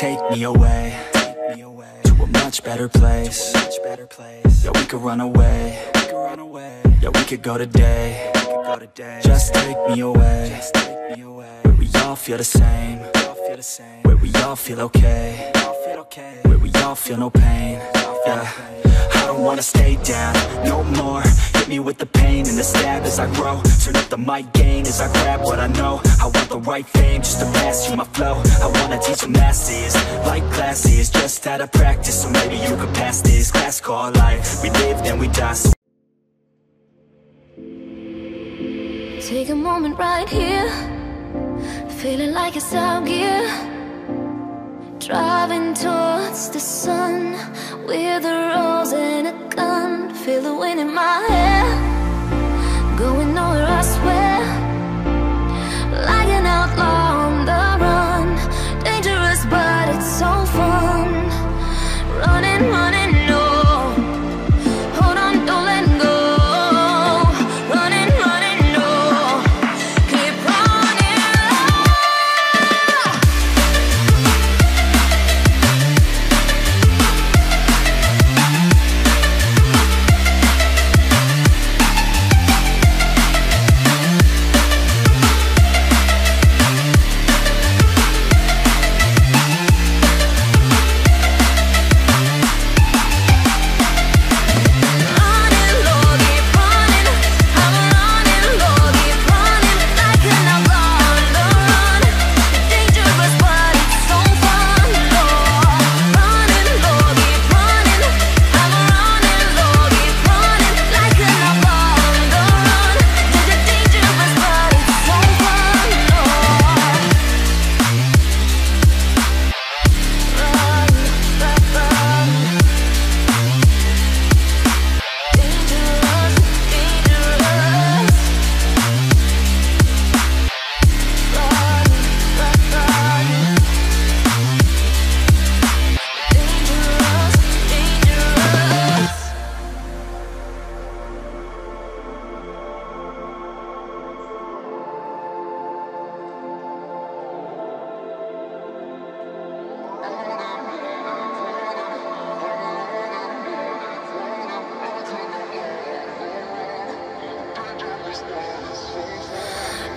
take me away To a much better place. Yeah, we could run away. Yeah, we could go today. Just take me away. Where we all feel the same. Where we all feel okay. Where we all feel no pain. Yeah I don't wanna stay down no more. Hit me with the pain and the stab as I grow. Turn up the mic gain as I grab what I know. I want the right fame just to pass you my flow. I wanna teach the masses like classes Just out of practice. So maybe you could pass this Class called life, we live then we die. So Take a moment right here. Feeling like it's out gear Driving towards the sun With a rose and a gun Feel the wind in my hair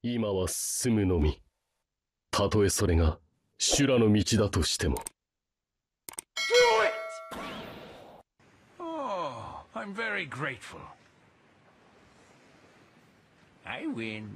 今は進むのみ」たとえそれが修羅の道だとしても Oh, I'm very grateful. I win.